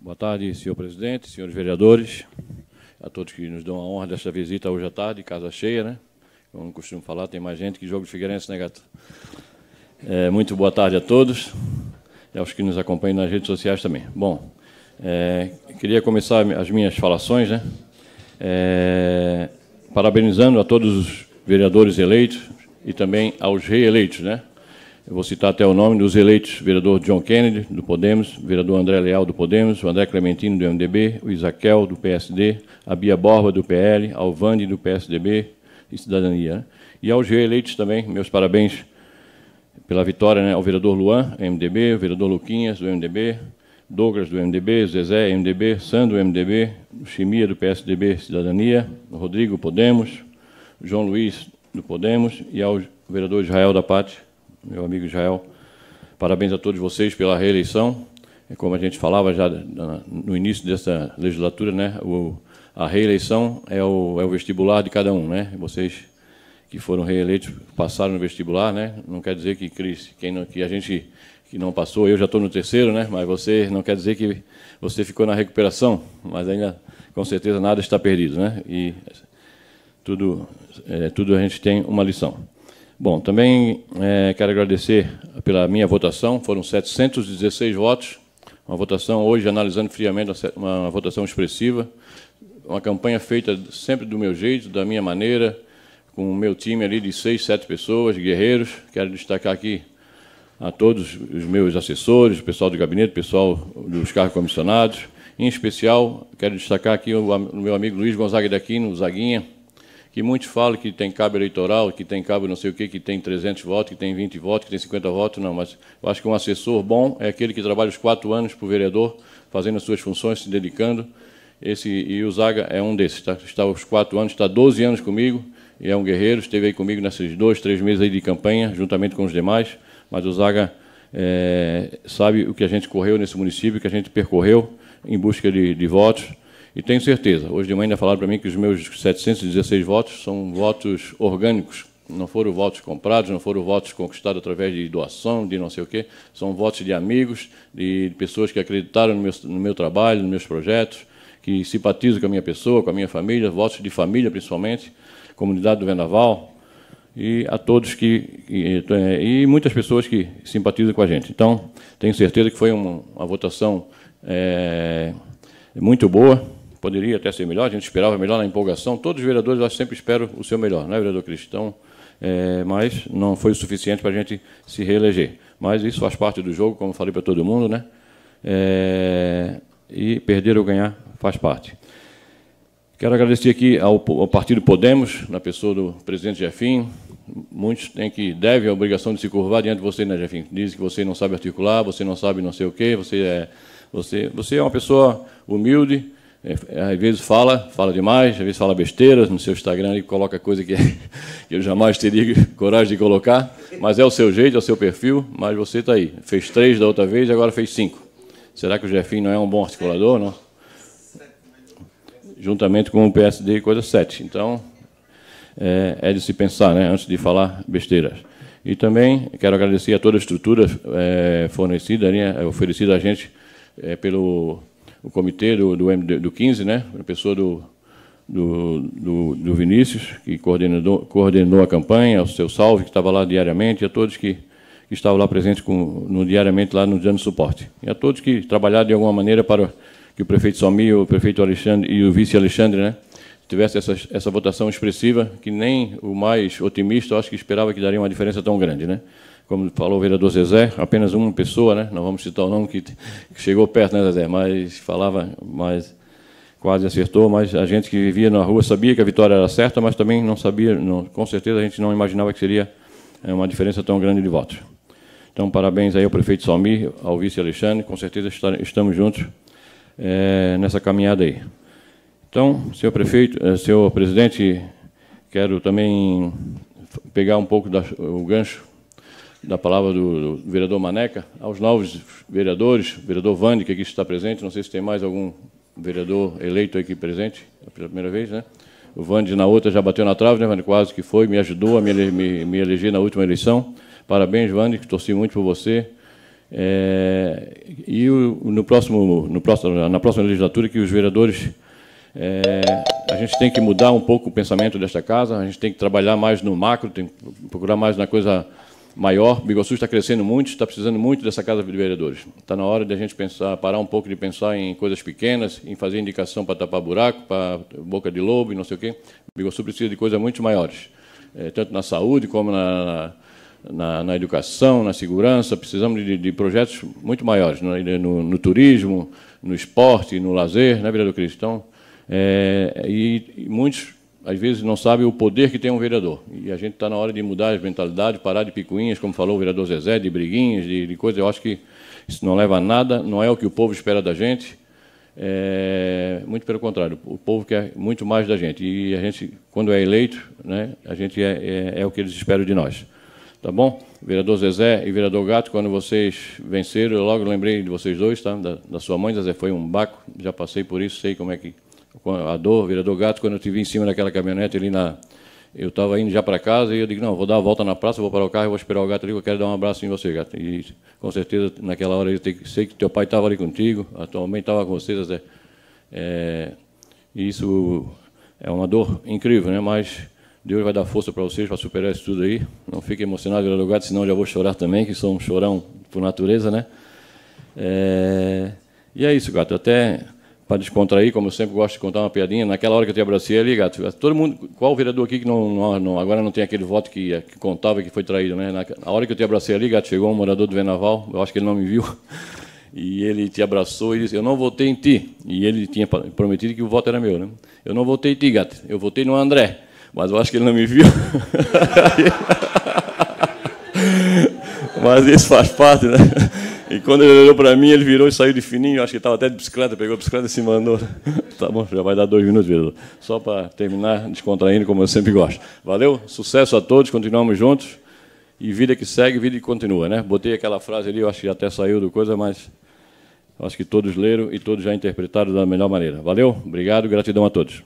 Boa tarde, senhor presidente, senhores vereadores, a todos que nos dão a honra desta visita hoje à tarde, casa cheia, né? Como não costumo falar, tem mais gente que jogo de Figueirense, né, gato? É, muito boa tarde a todos e aos que nos acompanham nas redes sociais também. Bom, é, queria começar as minhas falações, né? É, parabenizando a todos os vereadores eleitos e também aos reeleitos, né? Eu vou citar até o nome dos eleitos: vereador John Kennedy, do Podemos, vereador André Leal, do Podemos, o André Clementino, do MDB, o Isaquel, do PSD, a Bia Borba, do PL, Alvande, do PSDB e Cidadania. Né? E aos reeleitos também, meus parabéns pela vitória né, ao vereador Luan, MDB, o vereador Luquinhas, do MDB, Douglas, do MDB, Zezé, MDB, Sandro, MDB, Chimia, do PSDB, Cidadania, Rodrigo, Podemos, João Luiz, do Podemos, e ao vereador Israel da Pátria, meu amigo Israel. Parabéns a todos vocês pela reeleição. Como a gente falava já no início dessa legislatura, né? O, a reeleição é o, é o vestibular de cada um, né? Vocês que foram reeleitos passaram no vestibular, né? Não quer dizer que Cris, quem não, que a gente que não passou, eu já estou no terceiro, né? Mas você não quer dizer que você ficou na recuperação, mas ainda com certeza nada está perdido, né? E tudo, é, tudo a gente tem uma lição. Bom, também é, quero agradecer pela minha votação, foram 716 votos, uma votação hoje, analisando friamente, uma votação expressiva, uma campanha feita sempre do meu jeito, da minha maneira, com o meu time ali de seis, sete pessoas, guerreiros. Quero destacar aqui a todos os meus assessores, o pessoal do gabinete, o pessoal dos cargos comissionados. Em especial, quero destacar aqui o meu amigo Luiz Gonzaga Daquino, Zaguinha, que muitos falam que tem cabo eleitoral, que tem cabo não sei o quê, que tem 300 votos, que tem 20 votos, que tem 50 votos, não, mas eu acho que um assessor bom é aquele que trabalha os quatro anos para o vereador, fazendo as suas funções, se dedicando, esse, e o Zaga é um desses, tá? está os quatro anos, está 12 anos comigo, e é um guerreiro, esteve aí comigo nesses dois, três meses aí de campanha, juntamente com os demais, mas o Zaga é, sabe o que a gente correu nesse município, que a gente percorreu em busca de, de votos, e tenho certeza, hoje de manhã ainda falaram para mim que os meus 716 votos são votos orgânicos, não foram votos comprados, não foram votos conquistados através de doação, de não sei o quê, são votos de amigos, de pessoas que acreditaram no meu, no meu trabalho, nos meus projetos, que simpatizam com a minha pessoa, com a minha família, votos de família principalmente, comunidade do Vendaval, e a todos que, e, e muitas pessoas que simpatizam com a gente. Então, tenho certeza que foi uma, uma votação é, muito boa, poderia até ser melhor, a gente esperava melhor na empolgação. Todos os vereadores, eu sempre espero o seu melhor, não é, vereador Cristão? É, mas não foi o suficiente para a gente se reeleger. Mas isso faz parte do jogo, como falei para todo mundo, né? É, e perder ou ganhar faz parte. Quero agradecer aqui ao, ao, Partido Podemos, na pessoa do presidente Jefim. Muitos têm que devem a obrigação de se curvar diante de você, né, Jefim? Dizem que você não sabe articular, você não sabe não sei o quê, você é, você, você é uma pessoa humilde, é, às vezes fala, fala demais, às vezes fala besteiras no seu Instagram e coloca coisa que, que eu jamais teria coragem de colocar, mas é o seu jeito, é o seu perfil, mas você está aí. Fez três da outra vez e agora fez cinco. Será que o Jefinho não é um bom articulador? Não? Juntamente com o PSD, coisa sete. Então, é, é, de se pensar, né, antes de falar besteiras. E também quero agradecer a toda a estrutura é, fornecida, né, oferecida a gente é, pelo o comitê do, do, do 15, né? a pessoa do, do, do, do Vinícius, que coordenou, coordenou a campanha, o seu Salve, que estava lá diariamente, e a todos que, que estavam lá presentes com, no, diariamente lá no dando suporte. E a todos que trabalharam de alguma maneira para que o prefeito Salmi, o prefeito Alexandre e o vice Alexandre né, tivesse essa, essa votação expressiva, que nem o mais otimista, acho que esperava que daria uma diferença tão grande. Né? Como falou o vereador Zezé, apenas uma pessoa, né? não vamos citar o nome, que, chegou perto, né, Zezé? Mas falava, mas quase acertou, mas a gente que vivia na rua sabia que a vitória era certa, mas também não sabia, não, com certeza a gente não imaginava que seria é, uma diferença tão grande de votos. Então, parabéns aí ao prefeito Salmi, ao vice Alexandre, com certeza estamos juntos é, nessa caminhada aí. Então, senhor prefeito, é, senhor presidente, quero também pegar um pouco o gancho da palavra do, do, vereador Maneca, aos novos vereadores, vereador Vande, que aqui está presente, não sei se tem mais algum vereador eleito aqui presente, pela primeira vez, né? O Vande na outra já bateu na trave, né, Vande? Quase que foi, me ajudou a me, me, me eleger na última eleição. Parabéns, Vande, que torci muito por você. É, e o, no próximo, no próximo, na próxima legislatura que os vereadores é, a gente tem que mudar um pouco o pensamento desta casa, a gente tem que trabalhar mais no macro, tem que procurar mais na coisa maior. Biguaçu está crescendo muito, está precisando muito dessa casa de vereadores. Está na hora de a gente pensar, parar um pouco de pensar em coisas pequenas, em fazer indicação para tapar buraco, para boca de lobo e não sei o quê. Biguaçu precisa de coisas muito maiores, é, tanto na saúde como na, na, na, educação, na segurança. Precisamos de, de projetos muito maiores, no, no, no, turismo, no esporte, no lazer, né, vereador Cristão? É, e, e, muitos, às vezes, não sabem o poder que tem um vereador. E a gente está na hora de mudar as mentalidades, parar de picuinhas, como falou o vereador Zezé, de briguinhas, de, de coisas. Eu acho que isso não leva a nada, não é o que o povo espera da gente. É, muito pelo contrário, o povo quer muito mais da gente. E a gente, quando é eleito, né, a gente é, é, é o que eles esperam de nós. Tá bom? Vereador Zezé e vereador Gato, quando vocês venceram, eu logo lembrei de vocês dois, tá? da, da sua mãe, Zezé, foi um baco, já passei por isso, sei como é que a dor, vereador Gato, quando eu vi em cima daquela caminhonete ali na. Eu estava indo já para casa e eu digo, não, vou dar a volta na praça, vou parar o carro vou esperar o gato ali, eu quero dar um abraço em você, gato. E com certeza naquela hora eu sei que teu pai estava ali contigo, atualmente estava com vocês. É, é, isso é uma dor incrível, né? Mas Deus vai dar força para vocês para superar isso tudo aí. Não fique emocionado, vereador Gato, senão eu já vou chorar também, que sou um chorão por natureza, né? É, e é isso, gato. Até para descontrair, como eu sempre gosto de contar uma piadinha, naquela hora que eu te abracei ali, gato, todo mundo, qual vereador aqui que não, não, agora não tem aquele voto que, que contava que foi traído, né? Na, na, hora que eu te abracei ali, gato, chegou um morador do Venaval, eu acho que ele não me viu, e ele te abraçou e disse, eu não votei em ti, e ele tinha prometido que o voto era meu, né? Eu não votei em ti, gato, eu votei no André, mas eu acho que ele não me viu. mas isso faz parte, né? E quando ele olhou para mim, ele virou e saiu de fininho. Acho que estava até de bicicleta, pegou a bicicleta e se mandou. tá bom, já vai dar dois minutos, vereador. Só para terminar descontraindo, como eu sempre gosto. Valeu, sucesso a todos, continuamos juntos. E vida que segue, vida que continua, né? Botei aquela frase ali, eu acho que até saiu do coisa, mas acho que todos leram e todos já interpretaram da melhor maneira. Valeu, obrigado, gratidão a todos.